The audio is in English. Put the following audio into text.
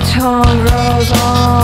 tongue rolls on.